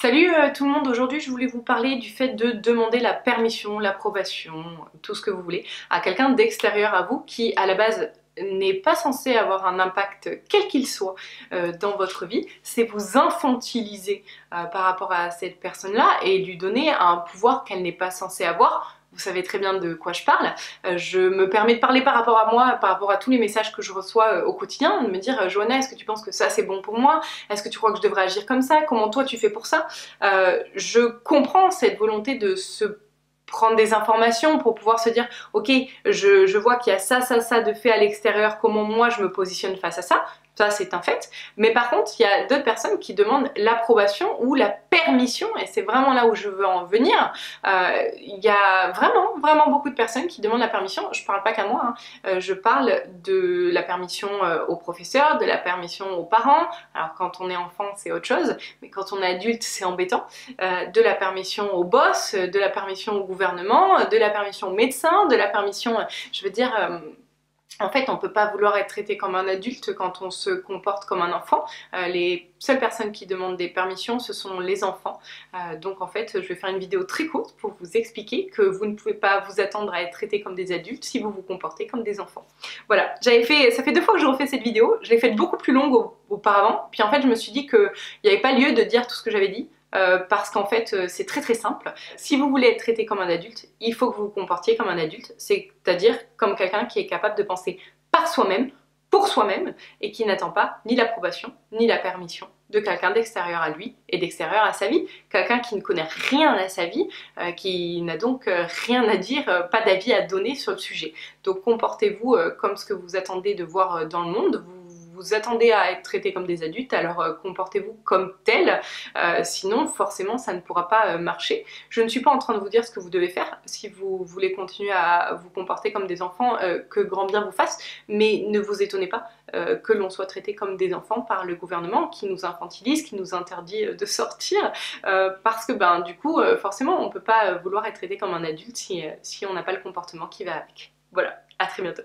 Salut euh, tout le monde, aujourd'hui je voulais vous parler du fait de demander la permission, l'approbation, tout ce que vous voulez, à quelqu'un d'extérieur à vous qui à la base n'est pas censé avoir un impact quel qu'il soit euh, dans votre vie, c'est vous infantiliser euh, par rapport à cette personne-là et lui donner un pouvoir qu'elle n'est pas censée avoir vous savez très bien de quoi je parle. Euh, je me permets de parler par rapport à moi, par rapport à tous les messages que je reçois euh, au quotidien, de me dire euh, Johanna, est-ce que tu penses que ça c'est bon pour moi? Est-ce que tu crois que je devrais agir comme ça? Comment toi tu fais pour ça? Je comprends cette volonté de se prendre des informations pour pouvoir se dire ok je, je vois qu'il y a ça ça ça de fait à l'extérieur comment moi je me positionne face à ça ça, c'est un fait. Mais par contre, il y a d'autres personnes qui demandent l'approbation ou la permission, et c'est vraiment là où je veux en venir. Euh, il y a vraiment, vraiment beaucoup de personnes qui demandent la permission. Je parle pas qu'à moi, hein. euh, je parle de la permission euh, aux professeurs, de la permission aux parents. Alors quand on est enfant, c'est autre chose, mais quand on est adulte, c'est embêtant. de la permission au boss, de la permission au gouvernement, de la permission au médecin, de la permission, je veux dire en fait, on ne peut pas vouloir être traité comme un adulte quand on se comporte comme un enfant. Euh, les seules personnes qui demandent des permissions, ce sont les enfants. Euh, donc en fait, je vais faire une vidéo très courte pour vous expliquer que vous ne pouvez pas vous attendre à être traité comme des adultes si vous vous comportez comme des enfants. Voilà, j'avais fait, ça fait deux fois que je refais cette vidéo. Je l'ai faite beaucoup plus longue auparavant. Puis en fait, je me suis dit qu'il n'y avait pas lieu de dire tout ce que j'avais dit. Euh, parce qu'en fait euh, c'est très très simple. Si vous voulez être traité comme un adulte, il faut que vous vous comportiez comme un adulte, c'est-à-dire comme quelqu'un qui est capable de penser par soi-même, pour soi-même, et qui n'attend pas ni l'approbation, ni la permission de quelqu'un d'extérieur à lui et d'extérieur à sa vie, quelqu'un qui ne connaît rien à sa vie, euh, qui n'a donc rien à dire, pas d'avis à donner sur le sujet. Donc comportez-vous comme ce que vous attendez de voir dans le monde, vous attendez à être traité comme des adultes, alors euh, comportez-vous comme tel, euh, sinon forcément ça ne pourra pas euh, marcher. Je ne suis pas en train de vous dire ce que vous devez faire si vous voulez continuer à vous comporter comme des enfants, que grand bien vous fasse, mais ne vous étonnez pas que l'on soit traité comme des enfants par le gouvernement qui nous infantilise, qui nous interdit de sortir, parce que ben du coup forcément on ne peut pas vouloir être traité comme un adulte si, si on n'a pas le comportement qui va avec. Voilà, à très bientôt.